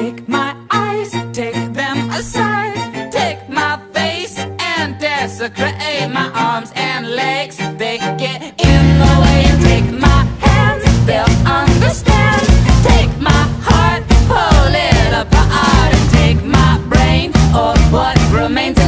Take my eyes, take them aside. Take my face and desecrate my arms and legs. They get in the way. Take my hands, they'll understand. Take my heart, pull it apart. And take my brain, or what remains.